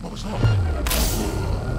What was that?